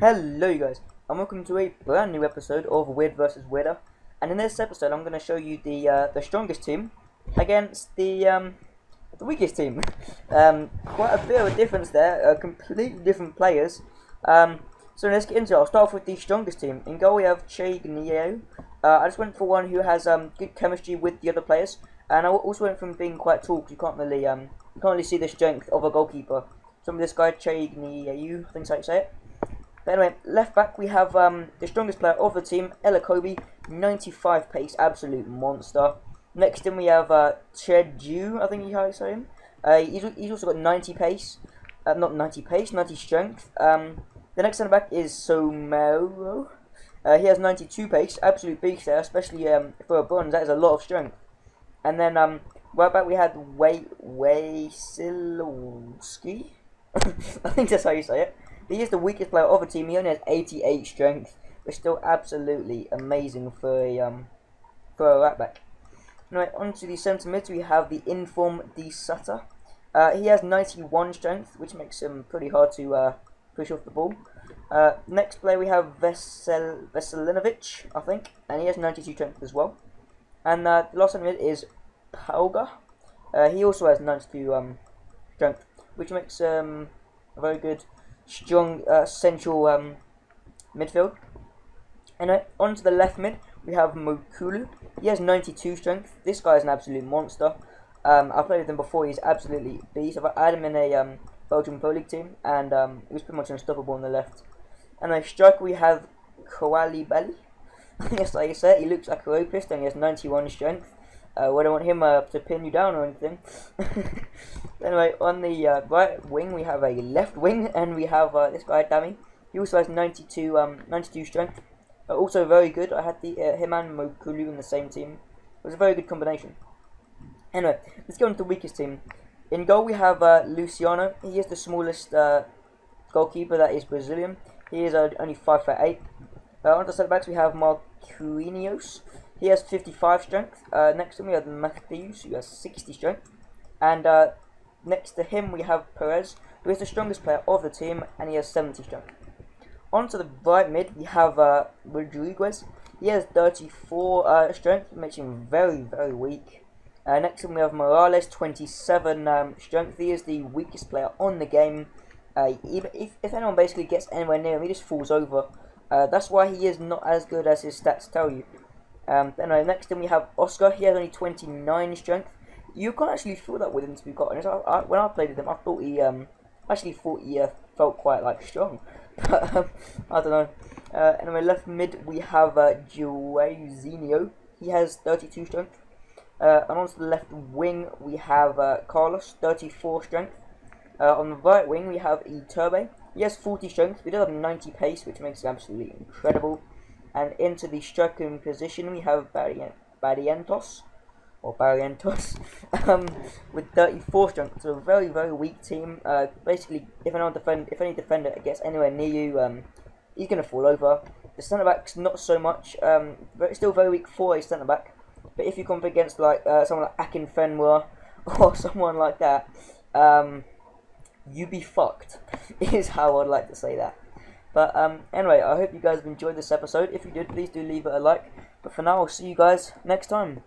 Hello you guys, and welcome to a brand new episode of Weird vs Weirder. And in this episode, I'm going to show you the uh, the strongest team against the um, the weakest team. um, quite a bit of a difference there, uh, completely different players. Um, so let's get into it. I'll start off with the strongest team. In goal, we have Che Gneo. Uh, I just went for one who has um, good chemistry with the other players, and I also went from being quite tall because you can't really um, you can't really see the strength of a goalkeeper. Some of this guy Che Gneo, I think how you say it. But anyway, left back we have um, the strongest player of the team, Elokobi, 95 pace, absolute monster. Next in we have uh, Cheju, I think you how you say him. Uh, he's, he's also got 90 pace, uh, not 90 pace, 90 strength. Um, the next centre back is Somero. Uh, he has 92 pace, absolute beast there, especially um, for a bronze. That is a lot of strength. And then um, right back we had Wait Wasilewski. I think that's how you say it. He is the weakest player of the team. He only has 88 strength, but still absolutely amazing for a um for a right back. Right, onto the centre mid, we have the Inform De Sutter. Uh, he has 91 strength, which makes him pretty hard to uh, push off the ball. Uh, next player we have Vesel Veselinovic, I think, and he has 92 strength as well. And uh, the last one is Pauga. Uh, he also has 92 um, strength, which makes um, a very good strong uh, central um, midfield. And uh, onto the left mid, we have Mokulu. He has 92 strength. This guy is an absolute monster. Um, I've played with him before. He's absolutely beast. I've had him in a um, Belgian Pro League team, and um, he was pretty much unstoppable on the left. And a striker, we have Koulibaly. yes, like I said, he looks like a rapist, and he has 91 strength. Uh, don't want him uh, to pin you down or anything. anyway, on the uh, right wing, we have a left wing, and we have uh, this guy, Dami. He also has 92, um, 92 strength. Uh, also very good. I had the uh, him and Mokulu in the same team. It was a very good combination. Anyway, let's go on to the weakest team. In goal, we have Luciano. He is the smallest goalkeeper that is Brazilian. He is only 5 foot 8. on the centre backs, we have Marquinhos. He has 55 strength. Uh, next to him we have Matthews, who has 60 strength. And uh, next to him we have Perez, who is the strongest player of the team, and he has 70 strength. On to the right mid, we have uh, Rodriguez. He has 34 uh, strength, makes him very, very weak. Uh, next to him we have Morales, 27 um, strength. He is the weakest player on the game. Uh, if, if anyone basically gets anywhere near him, he just falls over. Uh, that's why he is not as good as his stats tell you. Um, uh, next then we have Oscar. He has only 29 strength. You can't actually feel that with him to be quite. I, I, when I played with him, I thought he um, actually thought he uh, felt quite like strong. But um, I don't know. Uh, anyway, left mid we have uh, Joazinho. He has 32 strength. Uh, and on the left wing we have uh, Carlos, 34 strength. Uh, on the right wing we have Iturbe. He has 40 strength. He does have 90 pace, which makes him absolutely incredible. And into the striking position we have Barrientos, or Barrientos, um, with 34 strength. So a very, very weak team. Uh, basically, if anyone defend, if any defender gets anywhere near you, um, he's going to fall over. The centre backs not so much. Um, but it's still very weak for a centre back. But if you come up against like uh, someone like Akinfenwa or someone like that, um, you be fucked. Is how I'd like to say that. But um, anyway, I hope you guys have enjoyed this episode. If you did, please do leave it a like. But for now, I'll see you guys next time.